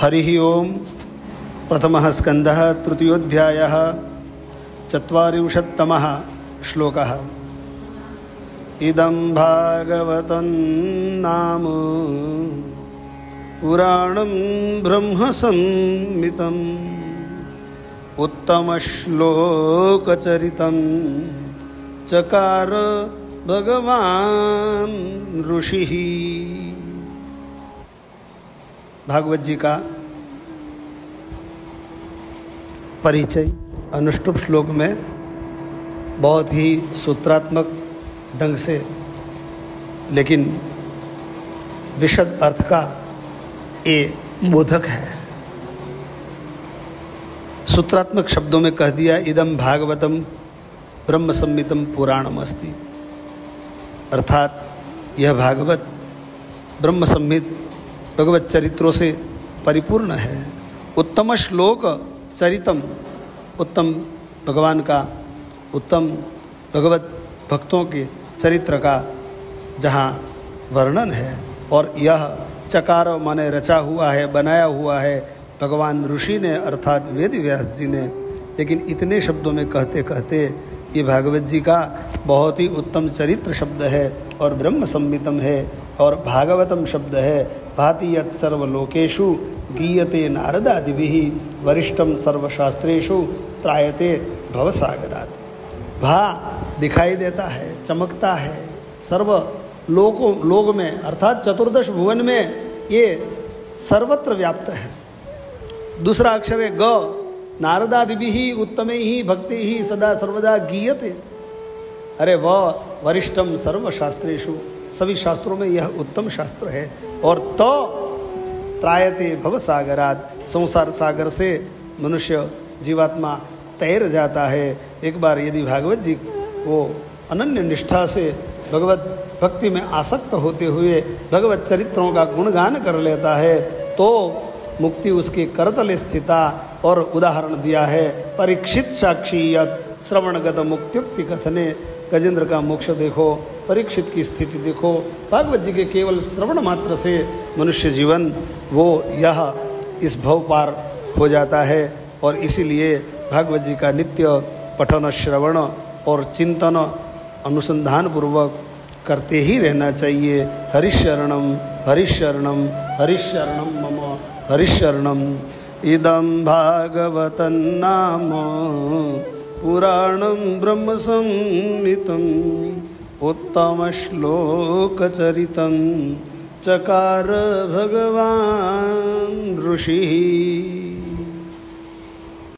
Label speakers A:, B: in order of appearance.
A: हरि ओम। प्रथम स्कंद तृतीयोध्याय चुरीशतम श्लोक। इदं भागवतं नाम पुराणं ब्रह्मसंहितम् उत्तमश्लोकचरितं, चकार भगवान ऋषि। भागवत जी का परिचय। अनुष्टुप श्लोक में बहुत ही सूत्रात्मक ढंग से, लेकिन विशद अर्थ का ये बोधक है। सूत्रात्मक शब्दों में कह दिया इदम भागवतम ब्रह्म संहितम पुराणम अस्ति अर्थात यह भागवत ब्रह्म संहित भगवत चरित्रों से परिपूर्ण है। उत्तम श्लोक चरितम, उत्तम भगवान का, उत्तम भगवत भक्तों के चरित्र का जहाँ वर्णन है। और यह चकार माने रचा हुआ है, बनाया हुआ है। भगवान ऋषि ने अर्थात वेद व्यास जी ने लेकिन इतने शब्दों में कहते कहते ये भागवत जी का बहुत ही उत्तम चरित्र शब्द है और ब्रह्म संमितम है और भागवतम शब्द है। भाति यत सर्वलोकेशु गीयते नारदादि भी वरिष्ठम सर्वशास्त्रेशु त्रायते भवसागरात। भा दिखाई देता है, चमकता है। सर्व लोकों लोक में, अर्थात चतुर्दश भुवन में ये सर्वत्र व्याप्त है। दूसरा अक्षर है ग। नारदादि ही उत्तमे ही भक्ति ही सदा सर्वदा गीयते। अरे व वरिष्ठम सर्वशास्त्रेशु सभी शास्त्रों में यह उत्तम शास्त्र है। और तो त्रायते भव सागरात संसार सागर से मनुष्य जीवात्मा तैर जाता है। एक बार यदि भागवत जी वो अनन्य निष्ठा से भगवत भक्ति में आसक्त होते हुए भगवत चरित्रों का गुणगान कर लेता है तो मुक्ति उसके करतल स्थिता और उदाहरण दिया है। परीक्षित साक्षी यत श्रवणगत मुक्त्युक्ति कथने। गजेंद्र का मोक्ष देखो, परीक्षित की स्थिति देखो। भागवत जी के केवल श्रवण मात्र से मनुष्य जीवन, वो यह इस भव पार हो जाता है और इसीलिए भागवत जी का नित्य पठन, श्रवण और चिंतन अनुसंधान पूर्वक करते ही रहना चाहिए। हरिशरणम हरिशरणम हरिशरणम मम हरिशरणम। इदम भागवतन्नाम नाम पुराणं ब्रह्मसंहितम् उत्तमश्लोकचरितं चकार भगवान् ऋषिः।